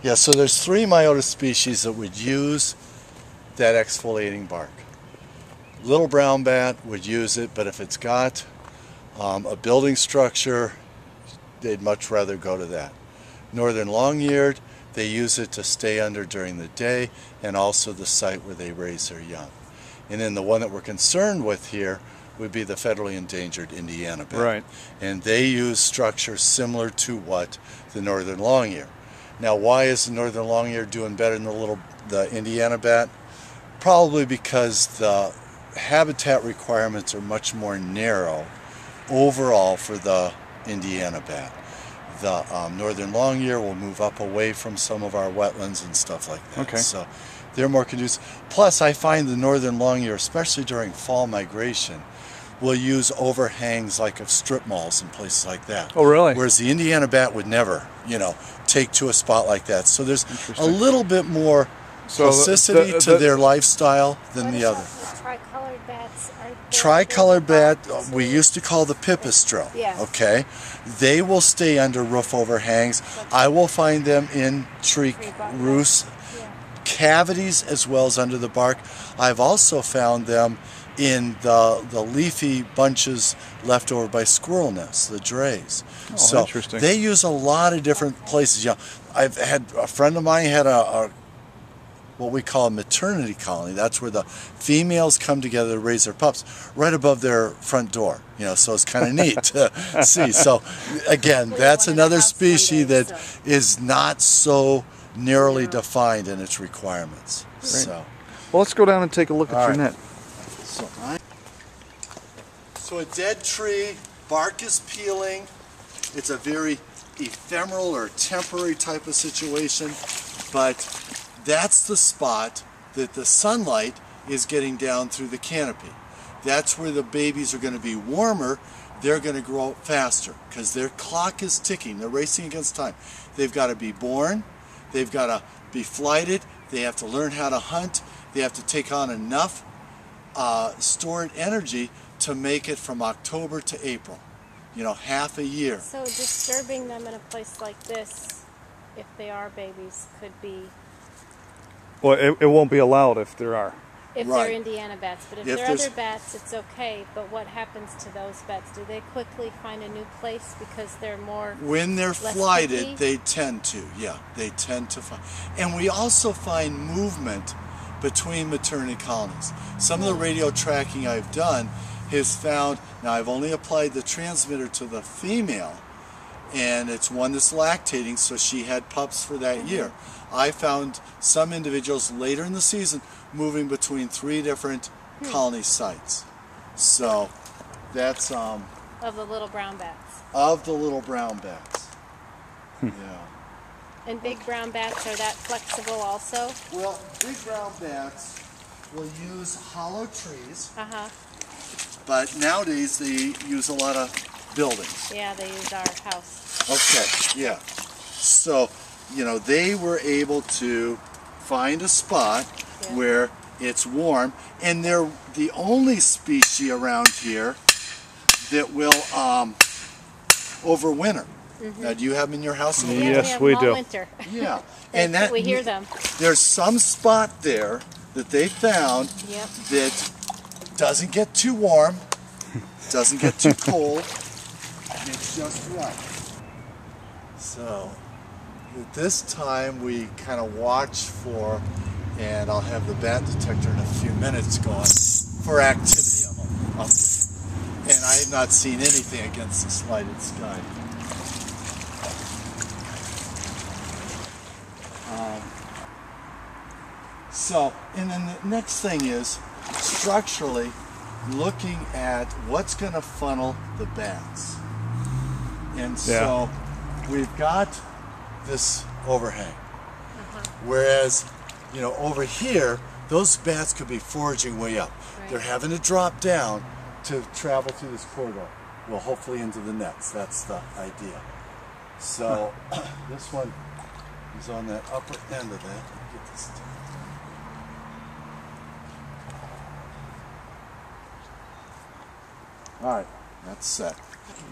Yeah, so there's three Myotis species that would use that exfoliating bark. Little brown bat would use it, but if it's got um, a building structure, they'd much rather go to that. Northern long-eared, they use it to stay under during the day and also the site where they raise their young. And then the one that we're concerned with here would be the federally endangered Indiana bat. Right. And they use structures similar to what the northern long-ear. Now, why is the northern long-ear doing better than the little the Indiana bat? Probably because the habitat requirements are much more narrow overall for the Indiana bat. The um, northern long-ear will move up away from some of our wetlands and stuff like that. Okay. So they're more conducive. Plus, I find the northern long-ear, especially during fall migration, will use overhangs like of strip malls and places like that. Oh, really? Whereas the Indiana bat would never, you know, take to a spot like that. So there's a little bit more So the- plasticity the- to the- their lifestyle than the other. the Tricolored bats. Are they- Tricolored bat, we used to call the pipistrelle. Yeah. Okay, they will stay under roof overhangs. I will find them in tree Tree bark. roosts, Yeah. cavities as well as under the bark. I've also found them in the the leafy bunches left over by squirrel nests, the drays. Oh, so interesting. they use a lot of different places. Yeah, I've had a friend of mine had a, a what we call a maternity colony. That's where the females come together to raise their pups right above their front door. You know, so it's kind of neat to see. So again, Well, that's one in the another species one day, that so. is not so narrowly Yeah. defined in its requirements. So, Well, let's go down and take a look at All your right. net. So, I- so a dead tree, bark is peeling. It's a very ephemeral or temporary type of situation, but that's the spot that the sunlight is getting down through the canopy. That's where the babies are going to be warmer. They're going to grow faster because their clock is ticking. They're racing against time. They've got to be born. They've got to be flighted. They have to learn how to hunt. They have to take on enough uh, stored energy to make it from October to April. You know, half a year. So disturbing them in a place like this, if they are babies, could be Well, it, it won't be allowed if there are. if Right. they're Indiana bats. But if, If they're other bats, it's okay. But what happens to those bats? Do they quickly find a new place because they're more? When they're flighted, picky? they tend to, yeah, they tend to find. And we also find movement between maternity colonies. Some of the radio tracking I've done has found, now I've only applied the transmitter to the female, and it's one that's lactating, so she had pups for that mm-hmm. year. I found some individuals later in the season moving between three different hmm. colony sites. So that's um, Of the little brown bats. of the little brown bats. Hmm. yeah. And big brown bats are that flexible also? Well, big brown bats will use hollow trees, Uh huh. but nowadays they use a lot of buildings. Yeah, they use our house. Okay, yeah. So, you know, they were able to find a spot Yeah. where it's warm, and they're the only species around here that will um, overwinter. Mm-hmm. Now, do you have them in your house? Yeah, Yes, we, have we all do. winter. Yeah, and that we hear them. There's some spot there that they found Yep. that doesn't get too warm, doesn't get too cold, and it's just right. So, at this time, we kind of watch for, and I'll have the bat detector in a few minutes going for activity on them. And I have not seen anything against this lighted sky. Um, So, and then the next thing is structurally looking at what's going to funnel the bats. And so we've got this overhang. Whereas, you know, over here, those bats could be foraging way up. Right. They're having to drop down to travel through this corridor. Well, hopefully into the nets. That's the idea. So, this one is on that upper end of that. Let me get this down. All right, that's set.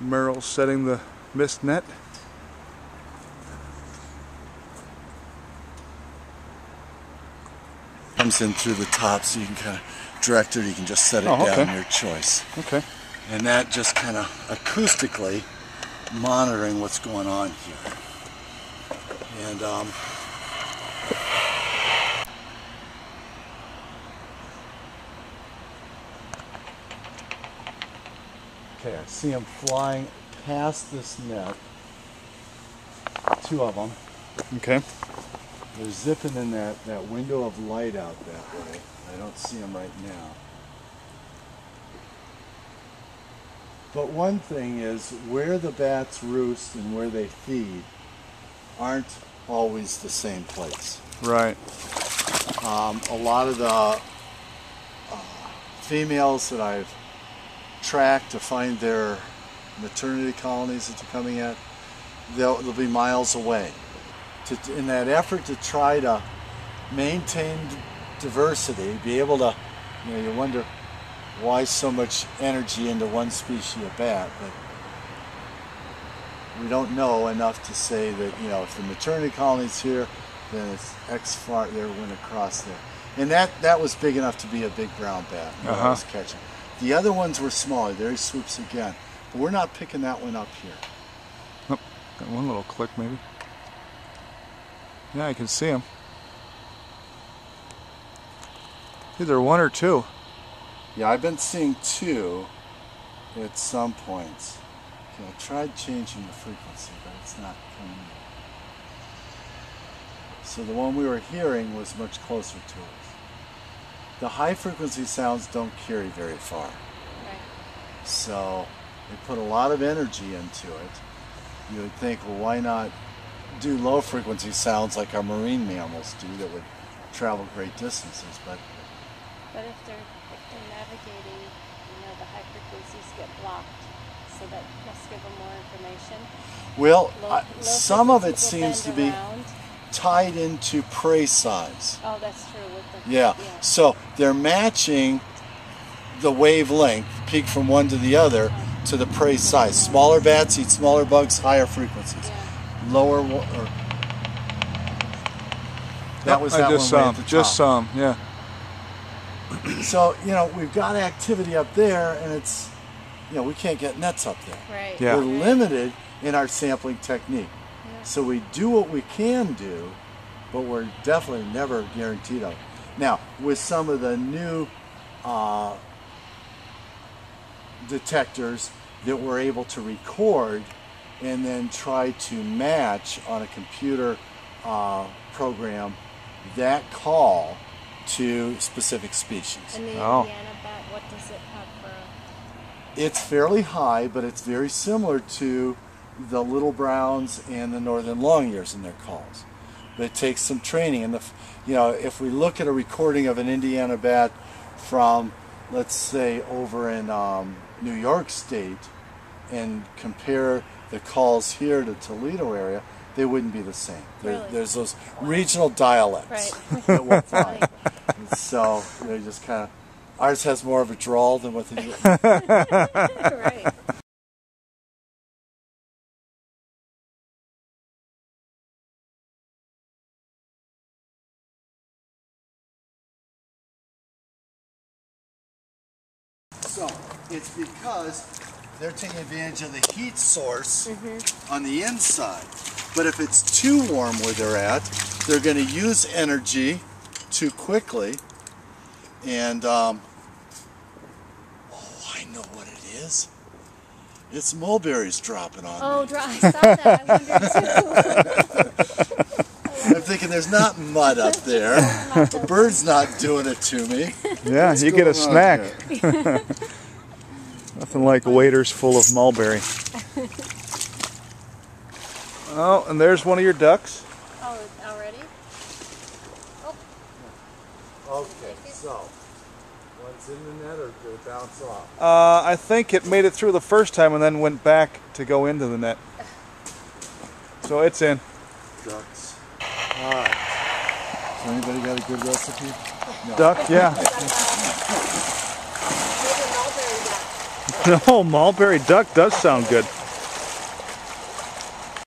Merrill's setting the mist net. comes in through the top, so you can kind of direct it. You can just set it Oh, down okay. your choice, Okay. and that just kind of acoustically monitoring what's going on here. And um, okay, I see them flying past this net. Two of them. Okay. They're zipping in that, that window of light out that way. I don't see them right now. But one thing is where the bats roost and where they feed aren't always the same place. Right. Um, a lot of the uh, females that I've tracked to find their maternity colonies that they're coming at, they'll, they'll be miles away. To, in that effort to try to maintain diversity, be able to, you know, you wonder why so much energy into one species of bat, but we don't know enough to say that you know if the maternity colony's here, then it's X far they went across there, and that that was big enough to be a big brown bat. that I Uh-huh. was catching. The other ones were smaller. There he swoops again, but we're not picking that one up here. Got one little click maybe. Yeah, I can see them. Either one or two. Yeah, I've been seeing two at some points. Okay, I tried changing the frequency, but it's not coming in. So the one we were hearing was much closer to us. The high frequency sounds don't carry very far. Right. So they put a lot of energy into it. You would think, well, why not do low frequency sounds like our marine mammals do that would travel great distances? But But if they're if they're navigating, you know, the high frequencies get blocked, so that must give them more information. well, Low, I, low some of it seems to be around. tied into prey size. Oh, that's true with the Yeah. yeah. So they're matching the wavelength, peak from one to the other, uh-huh. to the prey size. Smaller bats eat smaller bugs, higher frequencies. Yeah. Lower. Or, that was I that just one saw right um, the Just top. saw 'em, Yeah. So you know we've got activity up there, and it's you know we can't get nets up there. Right. Yeah. We're limited in our sampling technique. Yeah. So we do what we can do, but we're definitely never guaranteed of. it. Now, with some of the new uh, detectors that we're able to record and then try to match on a computer uh, program that call to specific species. And the Oh. Indiana bat, what does it have for? It's fairly high, but it's very similar to the little browns and the northern long ears in their calls. But it takes some training, and the, you know, if we look at a recording of an Indiana bat from, let's say, over in um, New York State, and compare the calls here to Toledo area, they wouldn't be the same. There, Really? There's those regional dialects Right. that we'll find. so they just kind of. Ours has more of a drawl than what they do. right. So it's because they're taking advantage of the heat source mm-hmm. on the inside. But if it's too warm where they're at, they're going to use energy too quickly. And, um, oh, I know what it is. It's mulberries dropping on Oh, me. dry. I saw that. I wondered too. I'm thinking there's not mud up there. the bird's not doing it to me. Yeah, What's you get a snack. Nothing like waders full of mulberry. Oh, and there's one of your ducks. Oh, already? Okay, so one's in the net or do it bounce off? Uh, I think it made it through the first time and then went back to go into the net. So it's in. ducks. Alright. So anybody got a good recipe? No. Duck, yeah. Maybe mulberry. No, mulberry duck does sound good.